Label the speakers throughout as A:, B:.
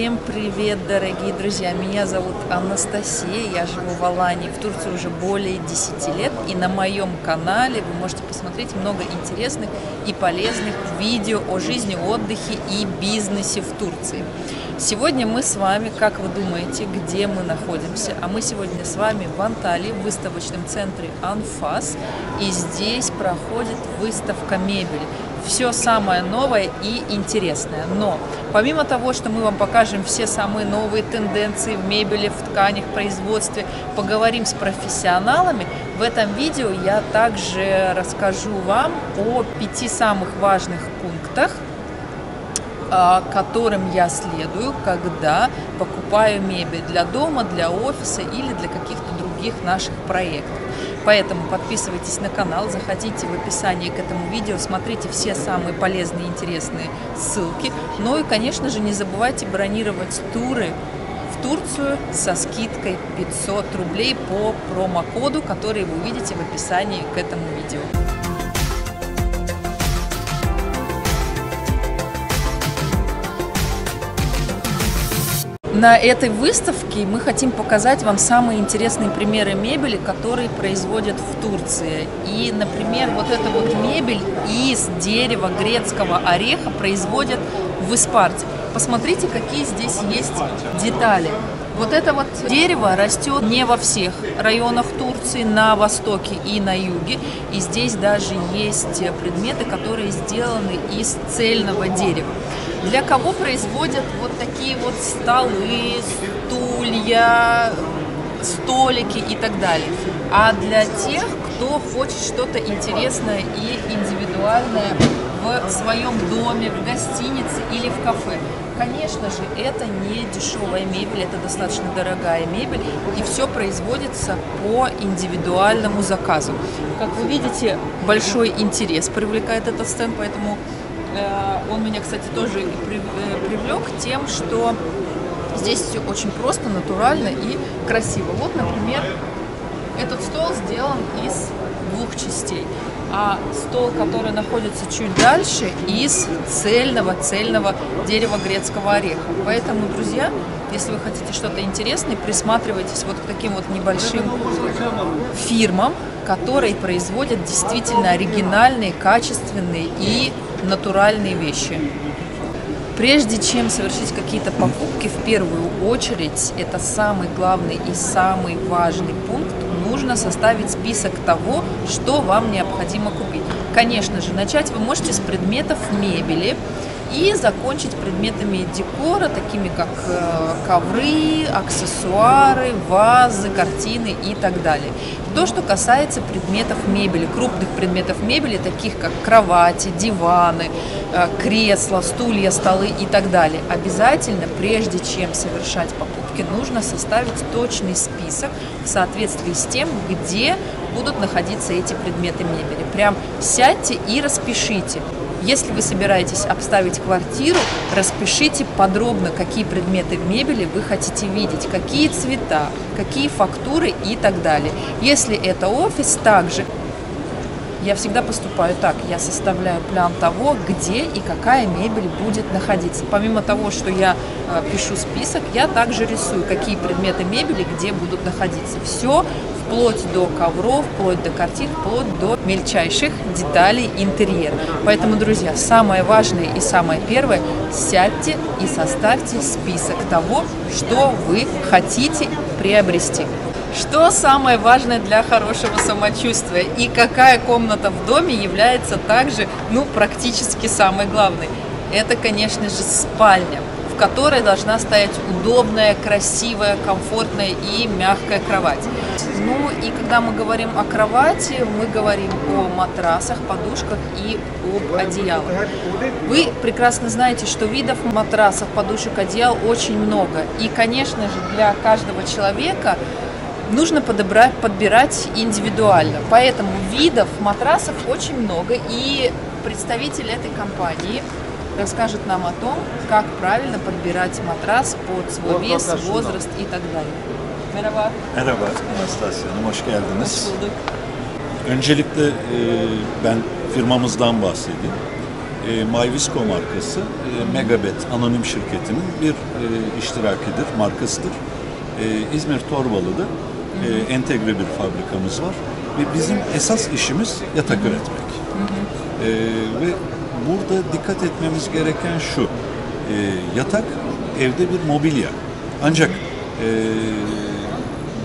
A: Всем привет, дорогие друзья! Меня зовут Анастасия, я живу в Алании, в Турции уже более 10 лет, и на моем канале вы можете посмотреть много интересных и полезных видео о жизни, отдыхе и бизнесе в Турции. Сегодня мы с вами, как вы думаете, где мы находимся? А мы сегодня с вами в Анталии, в выставочном центре Анфас, и здесь проходит выставка мебели все самое новое и интересное. Но помимо того, что мы вам покажем все самые новые тенденции в мебели, в тканях, производстве, поговорим с профессионалами, в этом видео я также расскажу вам о пяти самых важных пунктах, которым я следую, когда покупаю мебель для дома, для офиса или для каких-то других наших проектов. Поэтому подписывайтесь на канал, заходите в описание к этому видео, смотрите все самые полезные и интересные ссылки. Ну и, конечно же, не забывайте бронировать туры в Турцию со скидкой 500 рублей по промокоду, который вы увидите в описании к этому видео. На этой выставке мы хотим показать вам самые интересные примеры мебели, которые производят в Турции. И, например, вот эта вот мебель из дерева грецкого ореха производят в Испарте. Посмотрите, какие здесь есть детали. Вот это вот дерево растет не во всех районах Турции, на востоке и на юге. И здесь даже есть предметы, которые сделаны из цельного дерева. Для кого производят вот такие вот столы, стулья, столики и так далее. А для тех, кто хочет что-то интересное и индивидуальное в своем доме, в гостинице или в кафе. Конечно же, это не дешевая мебель, это достаточно дорогая мебель, и все производится по индивидуальному заказу. Как вы видите, большой интерес привлекает этот стенд, поэтому он меня, кстати, тоже э, привлек тем, что здесь все очень просто, натурально и красиво. Вот, например, этот стол сделан из двух частей а стол, который находится чуть дальше, из цельного-цельного дерева грецкого ореха. Поэтому, друзья, если вы хотите что-то интересное, присматривайтесь вот к таким вот небольшим фирмам, которые производят действительно оригинальные, качественные и натуральные вещи. Прежде чем совершить какие-то покупки, в первую очередь, это самый главный и самый важный пункт, нужно составить список того, что вам необходимо купить. Конечно же, начать вы можете с предметов мебели, и закончить предметами декора, такими как э, ковры, аксессуары, вазы, картины и так далее. То, что касается предметов мебели, крупных предметов мебели, таких как кровати, диваны, э, кресла, стулья, столы и так далее. Обязательно, прежде чем совершать покупки, нужно составить точный список в соответствии с тем, где будут находиться эти предметы мебели. Прям сядьте и распишите. Если вы собираетесь обставить квартиру, распишите подробно, какие предметы мебели вы хотите видеть, какие цвета, какие фактуры и так далее. Если это офис, также я всегда поступаю так. Я составляю план того, где и какая мебель будет находиться. Помимо того, что я э, пишу список, я также рисую, какие предметы мебели где будут находиться. Все вплоть до ковров, вплоть до картин, вплоть до мельчайших деталей интерьера. Поэтому, друзья, самое важное и самое первое, сядьте и составьте список того, что вы хотите приобрести. Что самое важное для хорошего самочувствия и какая комната в доме является также, ну, практически самой главной? Это, конечно же, спальня которой должна стоять удобная, красивая, комфортная и мягкая кровать. Ну и когда мы говорим о кровати, мы говорим о матрасах, подушках и об одеялах. Вы прекрасно знаете, что видов матрасов, подушек, одеял очень много. И, конечно же, для каждого человека нужно подобрать, подбирать индивидуально. Поэтому видов матрасов очень много. И представитель этой компании расскажет нам о том, как правильно подбирать матрас под свой вес, возраст и так далее. Merhaba.
B: Merhaba Anastasia Hanım, hoş geldiniz.
A: Hoş bulduk.
B: Öncelikle e, ben firmamızdan bahsedeyim. e, Myvisco markası, e, Megabet anonim şirketinin bir e, iştirakidir, markasıdır. E, İzmir Torbalı'da e, entegre bir fabrikamız var ve bizim esas işimiz yatak üretmek. E, ve burada dikkat etmemiz gereken şu, e, yatak evde bir mobilya. Ancak e,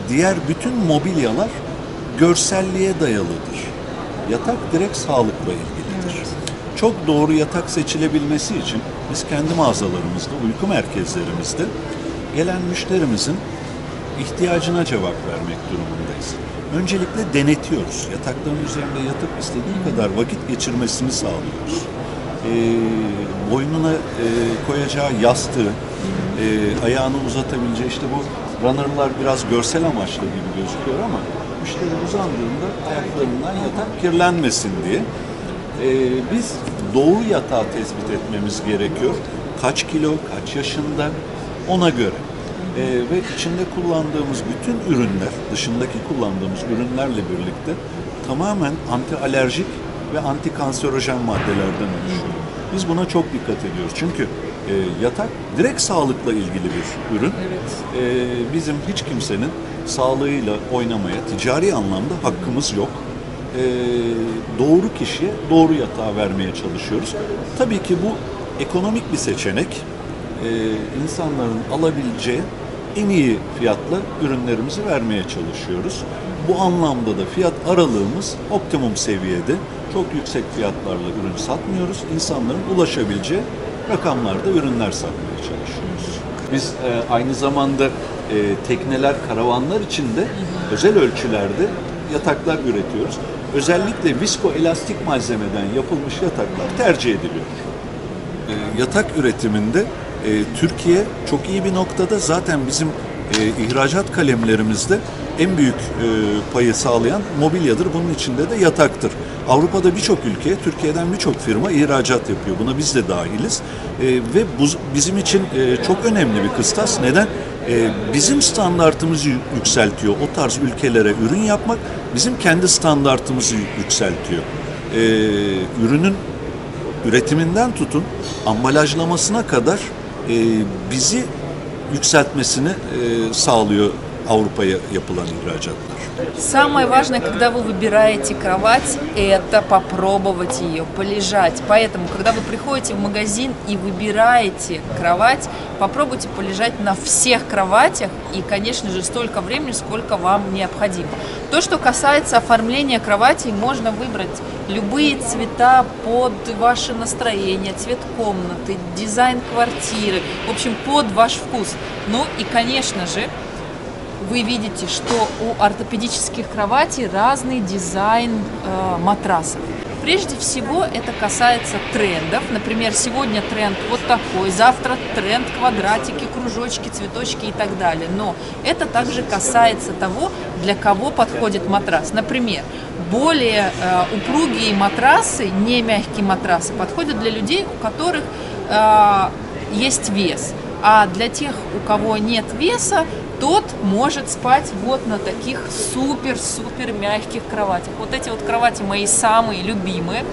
B: diğer bütün mobilyalar görselliğe dayalıdır. Yatak direkt sağlıkla ilgilidir. Çok doğru yatak seçilebilmesi için biz kendi mağazalarımızda, uyku merkezlerimizde gelen müşterimizin ihtiyacına cevap vermek durumundayız. Öncelikle denetiyoruz. Yatakların üzerinde yatıp istediği kadar vakit geçirmesini sağlıyoruz. Ee, boynuna e, koyacağı yastığı, e, ayağını uzatabileceği işte bu runner'lar biraz görsel amaçlı gibi gözüküyor ama müşteri uzandığında ayaklarından yatak kirlenmesin diye e, biz doğru yatağı tespit etmemiz gerekiyor. Kaç kilo, kaç yaşında ona göre. E, ve içinde kullandığımız bütün ürünler, dışındaki kullandığımız ürünlerle birlikte tamamen anti alerjik ve anti kanserojen maddelerden oluşuyor. Biz buna çok dikkat ediyoruz. Çünkü e, yatak direkt sağlıkla ilgili bir ürün. E, bizim hiç kimsenin sağlığıyla oynamaya ticari anlamda hakkımız yok. E, doğru kişiye doğru yatağı vermeye çalışıyoruz. Tabii ki bu ekonomik bir seçenek. E, insanların alabileceği en iyi fiyatla ürünlerimizi vermeye çalışıyoruz. Bu anlamda da fiyat aralığımız optimum seviyede. Çok yüksek fiyatlarla ürün satmıyoruz. İnsanların ulaşabileceği rakamlarda ürünler satmaya çalışıyoruz. Biz e, aynı zamanda e, tekneler, karavanlar için de özel ölçülerde yataklar üretiyoruz. Özellikle visko elastik malzemeden yapılmış yataklar tercih ediliyor. E, yatak üretiminde e, Türkiye çok iyi bir noktada. Zaten bizim e, ihracat kalemlerimizde en büyük e, payı sağlayan mobilyadır. Bunun içinde de yataktır. Avrupa'da birçok ülke, Türkiye'den birçok firma ihracat yapıyor. Buna biz de dahiliz. E, ve bu bizim için e, çok önemli bir kıstas. Neden? E, bizim standartımızı yü- yükseltiyor. O tarz ülkelere ürün yapmak bizim kendi standartımızı yü- yükseltiyor. E, ürünün üretiminden tutun ambalajlamasına kadar e, bizi yükseltmesini e, sağlıyor Avrupa'ya yapılan ihracatlar.
A: Самое важное, когда вы выбираете кровать, это попробовать ее, полежать. Поэтому, когда вы приходите в магазин и выбираете кровать, попробуйте полежать на всех кроватях и, конечно же, столько времени, сколько вам необходимо. То, что касается оформления кровати, можно выбрать любые цвета под ваше настроение, цвет комнаты, дизайн квартиры, в общем, под ваш вкус. Ну и, конечно же, вы видите, что у ортопедических кроватей разный дизайн э, матрасов. Прежде всего это касается трендов. Например, сегодня тренд вот такой, завтра тренд квадратики, кружочки, цветочки и так далее. Но это также касается того, для кого подходит матрас. Например, более э, упругие матрасы, не мягкие матрасы, подходят для людей, у которых э, есть вес. А для тех, у кого нет веса, тот может спать вот на таких супер-супер мягких кроватях. Вот эти вот кровати мои самые любимые.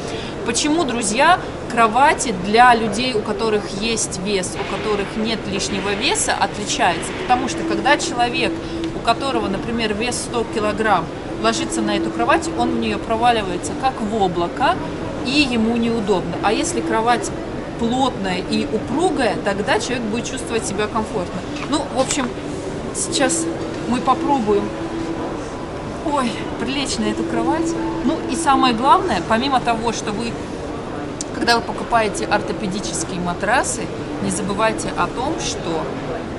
A: Почему, друзья, кровати для людей, у которых есть вес, у которых нет лишнего веса, отличаются? Потому что когда человек, у которого, например, вес 100 килограмм, ложится на эту кровать, он в нее проваливается как в облако, и ему неудобно. А если кровать плотная и упругая, тогда человек будет чувствовать себя комфортно. Ну, в общем, сейчас мы попробуем ой, прилечь на эту кровать. Ну и самое главное, помимо того, что вы, когда вы покупаете ортопедические матрасы, не забывайте о том, что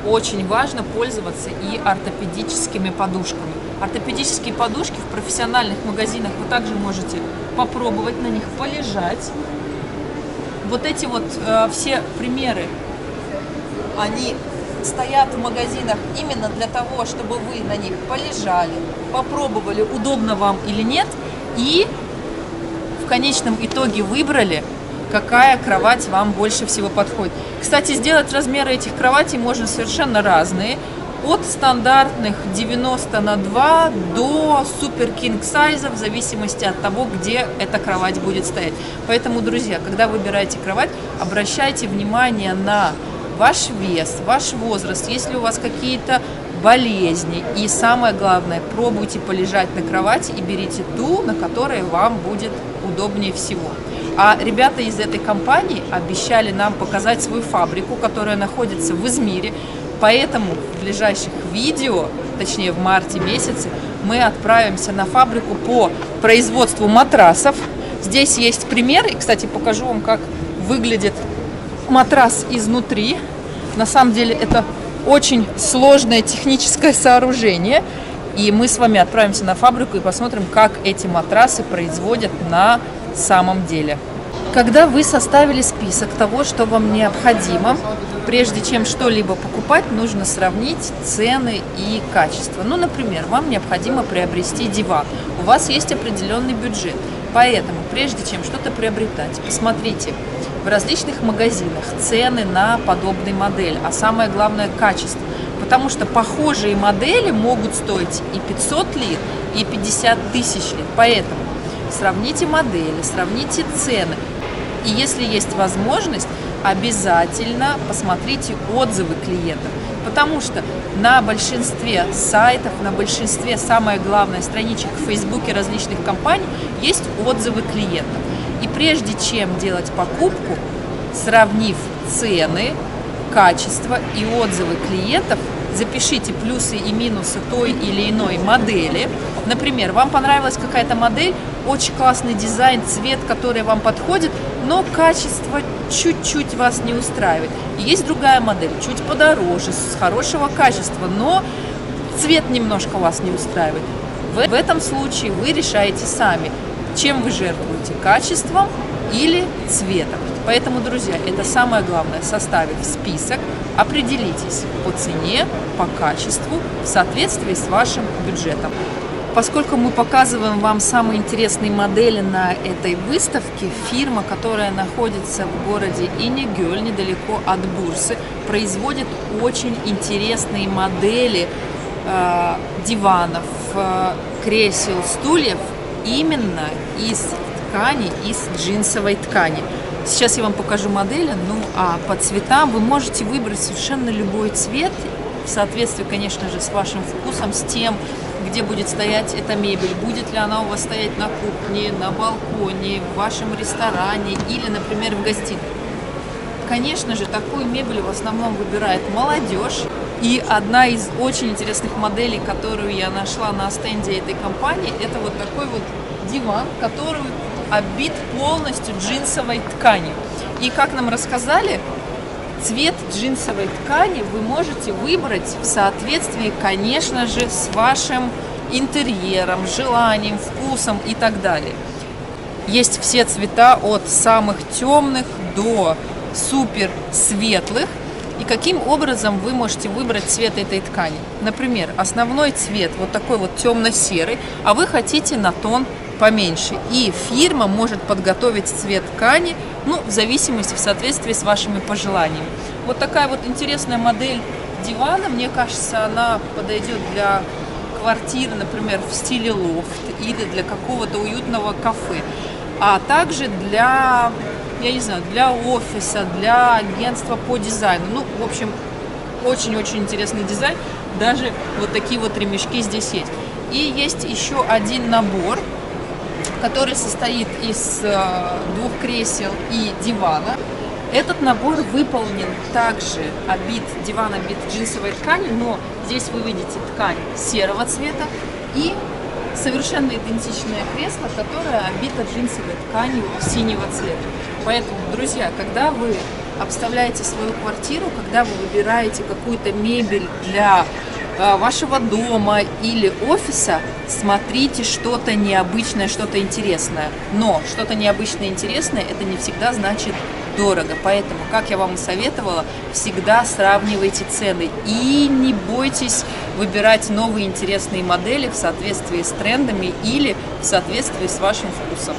A: очень важно пользоваться и ортопедическими подушками. Ортопедические подушки в профессиональных магазинах вы также можете попробовать на них полежать. Вот эти вот э, все примеры, они стоят в магазинах именно для того, чтобы вы на них полежали, попробовали, удобно вам или нет, и в конечном итоге выбрали, какая кровать вам больше всего подходит. Кстати, сделать размеры этих кроватей можно совершенно разные. от стандартных 90 на 2 до супер кинг сайза в зависимости от того, где эта кровать будет стоять. Поэтому, друзья, когда выбираете кровать, обращайте внимание на ваш вес, ваш возраст, если у вас какие-то болезни. И самое главное, пробуйте полежать на кровати и берите ту, на которой вам будет удобнее всего. А ребята из этой компании обещали нам показать свою фабрику, которая находится в Измире. Поэтому в ближайших видео, точнее в марте месяце, мы отправимся на фабрику по производству матрасов. Здесь есть пример, и, кстати, покажу вам, как выглядит матрас изнутри. На самом деле это очень сложное техническое сооружение. И мы с вами отправимся на фабрику и посмотрим, как эти матрасы производят на самом деле. Когда вы составили список того, что вам необходимо, прежде чем что-либо покупать, нужно сравнить цены и качество. Ну, например, вам необходимо приобрести диван. У вас есть определенный бюджет. Поэтому, прежде чем что-то приобретать, посмотрите в различных магазинах цены на подобные модели, а самое главное качество. Потому что похожие модели могут стоить и 500 лир, и 50 тысяч лир. Поэтому сравните модели, сравните цены. И если есть возможность, обязательно посмотрите отзывы клиентов. Потому что на большинстве сайтов, на большинстве, самое главное, страничек в Фейсбуке различных компаний есть отзывы клиентов. Прежде чем делать покупку, сравнив цены, качество и отзывы клиентов, запишите плюсы и минусы той или иной модели. Например, вам понравилась какая-то модель, очень классный дизайн, цвет, который вам подходит, но качество чуть-чуть вас не устраивает. Есть другая модель, чуть подороже, с хорошего качества, но цвет немножко вас не устраивает. В этом случае вы решаете сами, чем вы жертвуете, качеством или цветом. Поэтому, друзья, это самое главное, составив список, определитесь по цене, по качеству, в соответствии с вашим бюджетом. Поскольку мы показываем вам самые интересные модели на этой выставке, фирма, которая находится в городе Инегёль, недалеко от Бурсы, производит очень интересные модели э, диванов, э, кресел, стульев именно из ткани, из джинсовой ткани. Сейчас я вам покажу модели, ну а по цветам вы можете выбрать совершенно любой цвет, в соответствии, конечно же, с вашим вкусом, с тем, где будет стоять эта мебель, будет ли она у вас стоять на кухне, на балконе, в вашем ресторане или, например, в гостиной. Конечно же, такую мебель в основном выбирает молодежь. И одна из очень интересных моделей, которую я нашла на стенде этой компании, это вот такой вот диван, который обит полностью джинсовой тканью. И как нам рассказали, цвет джинсовой ткани вы можете выбрать в соответствии, конечно же, с вашим интерьером, желанием, вкусом и так далее. Есть все цвета от самых темных до супер светлых. И каким образом вы можете выбрать цвет этой ткани? Например, основной цвет вот такой вот темно-серый, а вы хотите на тон поменьше. И фирма может подготовить цвет ткани, ну, в зависимости, в соответствии с вашими пожеланиями. Вот такая вот интересная модель дивана, мне кажется, она подойдет для квартиры, например, в стиле лофт или для какого-то уютного кафе, а также для, я не знаю, для офиса, для агентства по дизайну. Ну, в общем, очень-очень интересный дизайн. Даже вот такие вот ремешки здесь есть. И есть еще один набор который состоит из э, двух кресел и дивана. Этот набор выполнен также обит, диван обит джинсовой тканью, но здесь вы видите ткань серого цвета и совершенно идентичное кресло, которое обито джинсовой тканью синего цвета. Поэтому, друзья, когда вы обставляете свою квартиру, когда вы выбираете какую-то мебель для Э, вашего дома или офиса смотрите что-то необычное, что-то интересное. Но что-то необычное и интересное это не всегда значит дорого. Поэтому, как я вам и советовала, всегда сравнивайте цены и не бойтесь выбирать новые интересные модели в соответствии с трендами или в соответствии с вашим вкусом.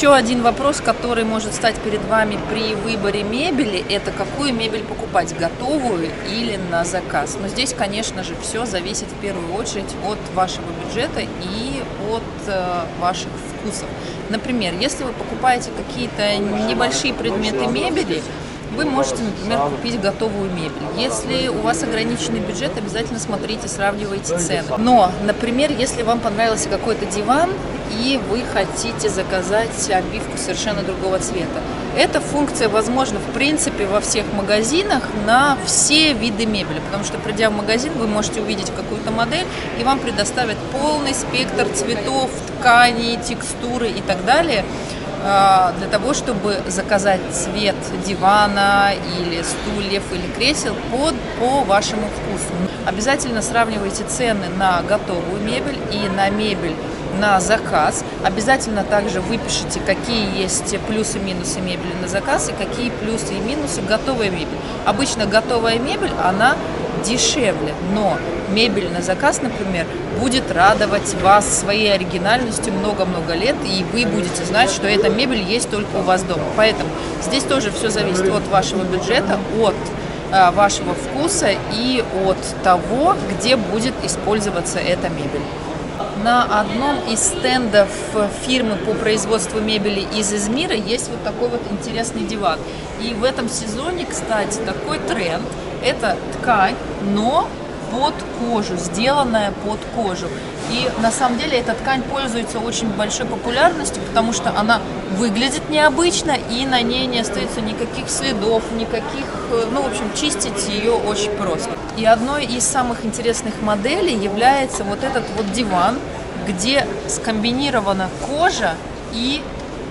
A: Еще один вопрос, который может стать перед вами при выборе мебели, это какую мебель покупать, готовую или на заказ. Но здесь, конечно же, все зависит в первую очередь от вашего бюджета и от э, ваших вкусов. Например, если вы покупаете какие-то небольшие предметы мебели, вы можете, например, купить готовую мебель. Если у вас ограниченный бюджет, обязательно смотрите, сравнивайте цены. Но, например, если вам понравился какой-то диван, и вы хотите заказать обивку совершенно другого цвета. Эта функция возможна, в принципе, во всех магазинах на все виды мебели, потому что, придя в магазин, вы можете увидеть какую-то модель, и вам предоставят полный спектр цветов, тканей, текстуры и так далее – для того, чтобы заказать цвет дивана или стульев или кресел под, по вашему вкусу. Обязательно сравнивайте цены на готовую мебель и на мебель на заказ. Обязательно также выпишите, какие есть плюсы и минусы мебели на заказ и какие плюсы и минусы готовой мебели. Обычно готовая мебель, она дешевле, но мебель на заказ, например, будет радовать вас своей оригинальностью много-много лет, и вы будете знать, что эта мебель есть только у вас дома. Поэтому здесь тоже все зависит от вашего бюджета, от э, вашего вкуса и от того, где будет использоваться эта мебель. На одном из стендов фирмы по производству мебели из Измира есть вот такой вот интересный диван. И в этом сезоне, кстати, такой тренд – это ткань, но под кожу, сделанная под кожу. И на самом деле эта ткань пользуется очень большой популярностью, потому что она выглядит необычно и на ней не остается никаких следов, никаких, э, ну, в общем, чистить ее очень просто. И одной из самых интересных моделей является вот этот вот диван, где скомбинирована кожа и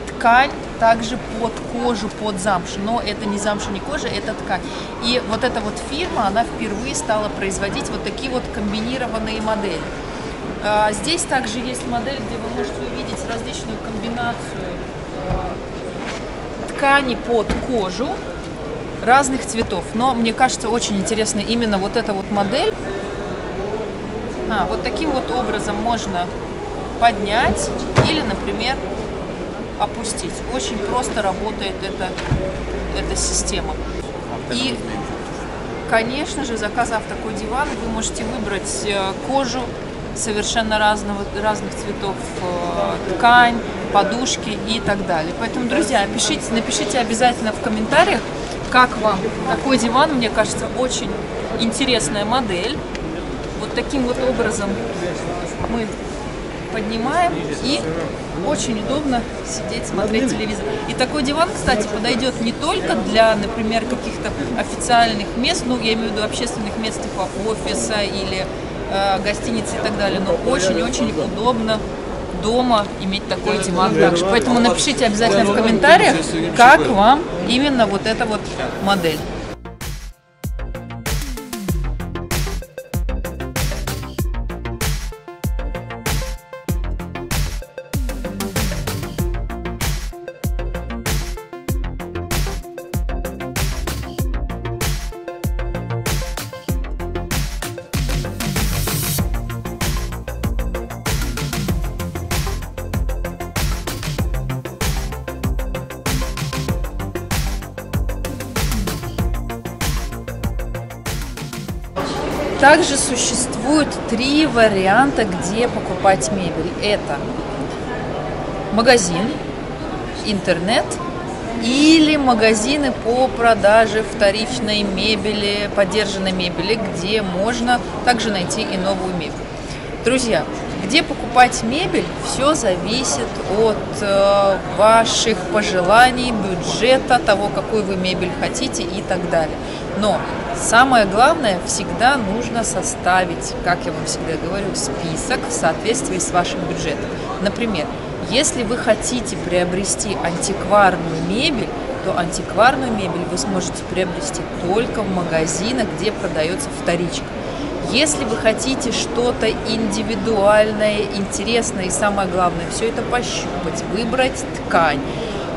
A: ткань также под кожу, под замшу, но это не замша, не кожа, это ткань. И вот эта вот фирма, она впервые стала производить вот такие вот комбинированные модели. А, здесь также есть модель, где вы можете увидеть различную комбинацию а, ткани под кожу разных цветов. Но мне кажется очень интересно именно вот эта вот модель. А, вот таким вот образом можно поднять или, например, опустить. Очень просто работает эта, эта система. И, конечно же, заказав такой диван, вы можете выбрать э, кожу совершенно разного, разных цветов, э, ткань, подушки и так далее. Поэтому, друзья, пишите, напишите обязательно в комментариях, как вам такой диван. Мне кажется, очень интересная модель. Вот таким вот образом мы поднимаем и очень удобно сидеть, смотреть телевизор. И такой диван, кстати, подойдет не только для, например, каких-то официальных мест, ну, я имею в виду общественных мест типа офиса или э, гостиницы и так далее, но очень-очень удобно дома иметь такой диван также. Поэтому напишите обязательно в комментариях, как вам именно вот эта вот модель. Варианта, где покупать мебель. Это магазин, интернет или магазины по продаже вторичной мебели, подержанной мебели, где можно также найти и новую мебель. Друзья, где покупать мебель, все зависит от э, ваших пожеланий, бюджета, того, какую вы мебель хотите и так далее. Но самое главное, всегда нужно составить, как я вам всегда говорю, список в соответствии с вашим бюджетом. Например, если вы хотите приобрести антикварную мебель, то антикварную мебель вы сможете приобрести только в магазинах, где продается вторичка. Если вы хотите что-то индивидуальное, интересное и самое главное, все это пощупать, выбрать ткань,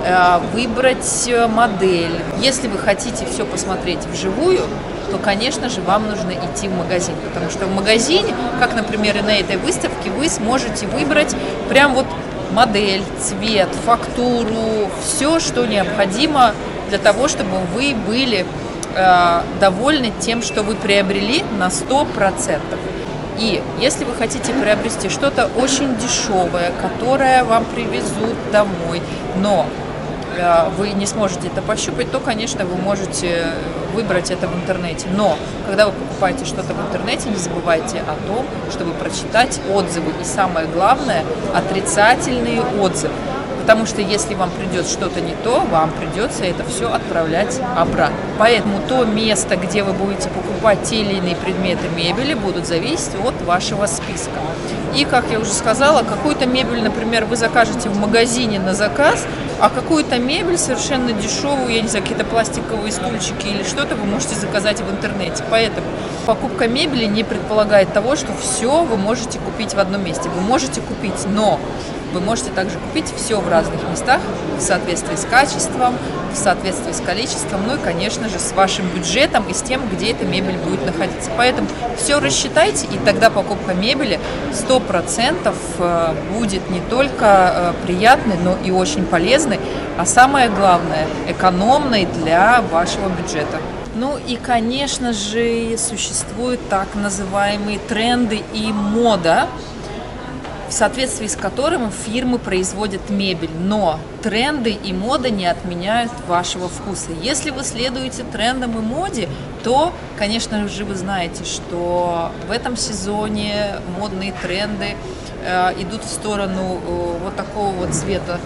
A: э, выбрать э, модель. Если вы хотите все посмотреть вживую, то, конечно же, вам нужно идти в магазин, потому что в магазине, как, например, и на этой выставке, вы сможете выбрать прям вот модель, цвет, фактуру, все, что необходимо для того, чтобы вы были э, довольны тем, что вы приобрели на 100%. И если вы хотите приобрести что-то очень дешевое, которое вам привезут домой, но э, вы не сможете это пощупать, то, конечно, вы можете выбрать это в интернете. Но когда вы покупаете что-то в интернете, не забывайте о том, чтобы прочитать отзывы. И самое главное, отрицательные отзывы. Потому что если вам придет что-то не то, вам придется это все отправлять обратно. Поэтому то место, где вы будете покупать те или иные предметы мебели, будут зависеть от вашего списка. И, как я уже сказала, какую-то мебель, например, вы закажете в магазине на заказ, а какую-то мебель совершенно дешевую, я не знаю, какие-то пластиковые стульчики или что-то вы можете заказать в интернете. Поэтому покупка мебели не предполагает того, что все вы можете купить в одном месте. Вы можете купить, но вы можете также купить все в разных местах в соответствии с качеством, в соответствии с количеством, ну и, конечно же, с вашим бюджетом и с тем, где эта мебель будет находиться. Поэтому все рассчитайте, и тогда покупка мебели 100% э, будет не только э, приятной, но и очень полезной, а самое главное, экономной для вашего бюджета. Ну и, конечно же, существуют так называемые тренды и мода, в соответствии с которым фирмы производят мебель. Но тренды и мода не отменяют вашего вкуса. Если вы следуете трендам и моде, то, конечно же, вы знаете, что в этом сезоне модные тренды э, идут в сторону э, вот такого вот цвета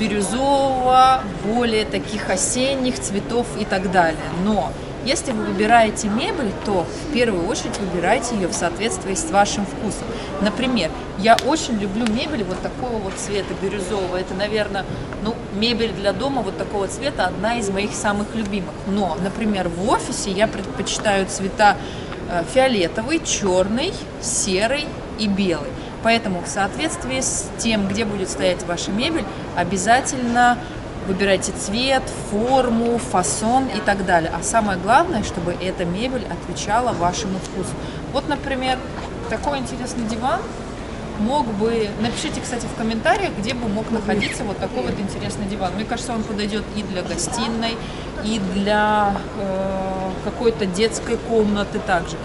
A: бирюзового, более таких осенних цветов и так далее. Но если вы выбираете мебель, то в первую очередь выбирайте ее в соответствии с вашим вкусом. Например, я очень люблю мебель вот такого вот цвета, бирюзового. Это, наверное, ну, мебель для дома вот такого цвета одна из моих самых любимых. Но, например, в офисе я предпочитаю цвета э, фиолетовый, черный, серый и белый. Поэтому в соответствии с тем, где будет стоять ваша мебель, обязательно Выбирайте цвет, форму, фасон и так далее. А самое главное, чтобы эта мебель отвечала вашему вкусу. Вот, например, такой интересный диван мог бы... Напишите, кстати, в комментариях, где бы мог находиться вот такой вот интересный диван. Мне кажется, он подойдет и для гостиной, и для э, какой-то детской комнаты также.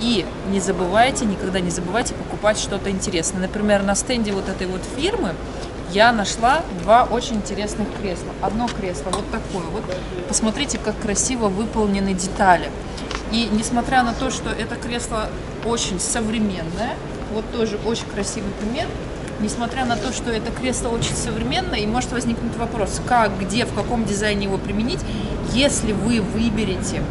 A: И не забывайте, никогда не забывайте покупать что-то интересное. Например, на стенде вот этой вот фирмы я нашла два очень интересных кресла. Одно кресло вот такое вот. Посмотрите, как красиво выполнены детали. И несмотря на то, что это кресло очень современное, вот тоже очень красивый пример, несмотря на то, что это кресло очень современное, и может возникнуть вопрос, как, где, в каком дизайне его применить, если вы выберете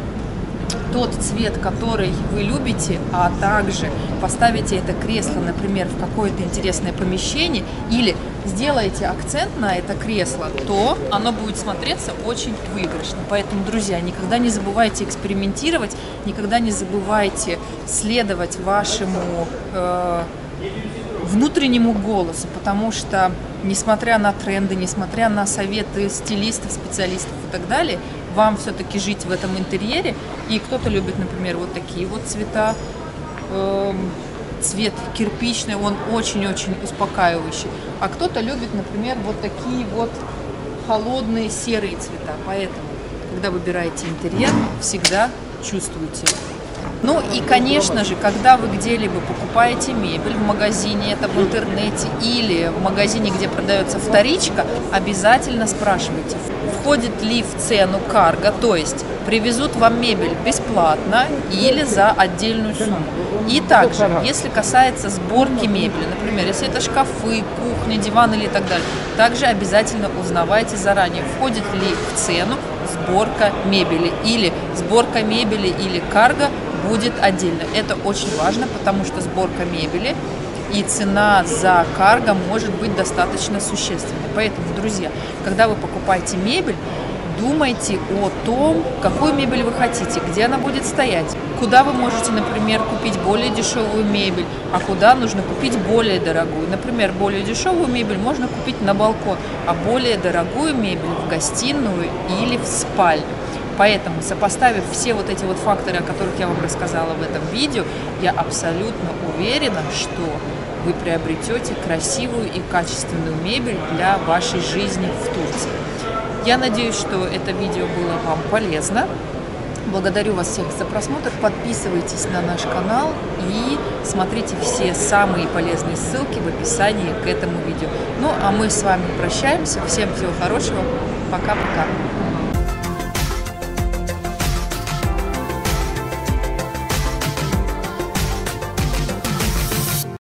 A: тот цвет, который вы любите, а также поставите это кресло, например, в какое-то интересное помещение или сделаете акцент на это кресло, то оно будет смотреться очень выигрышно. Поэтому, друзья, никогда не забывайте экспериментировать, никогда не забывайте следовать вашему э, внутреннему голосу, потому что, несмотря на тренды, несмотря на советы стилистов, специалистов и так далее, вам все-таки жить в этом интерьере. И кто-то любит, например, вот такие вот цвета. Эм, цвет кирпичный, он очень-очень успокаивающий. А кто-то любит, например, вот такие вот холодные серые цвета. Поэтому, когда выбираете интерьер, всегда чувствуйте ну и, конечно же, когда вы где-либо покупаете мебель в магазине, это в интернете или в магазине, где продается вторичка, обязательно спрашивайте, входит ли в цену карго, то есть привезут вам мебель бесплатно или за отдельную сумму. И также, если касается сборки мебели, например, если это шкафы, кухня, диван или так далее, также обязательно узнавайте заранее, входит ли в цену сборка мебели или сборка мебели или карго будет отдельно. Это очень важно, потому что сборка мебели и цена за карго может быть достаточно существенной. Поэтому, друзья, когда вы покупаете мебель, думайте о том, какую мебель вы хотите, где она будет стоять, куда вы можете, например, купить более дешевую мебель, а куда нужно купить более дорогую. Например, более дешевую мебель можно купить на балкон, а более дорогую мебель в гостиную или в спальню. Поэтому, сопоставив все вот эти вот факторы, о которых я вам рассказала в этом видео, я абсолютно уверена, что вы приобретете красивую и качественную мебель для вашей жизни в Турции. Я надеюсь, что это видео было вам полезно. Благодарю вас всех за просмотр. Подписывайтесь на наш канал и смотрите все самые полезные ссылки в описании к этому видео. Ну а мы с вами прощаемся. Всем всего хорошего. Пока-пока.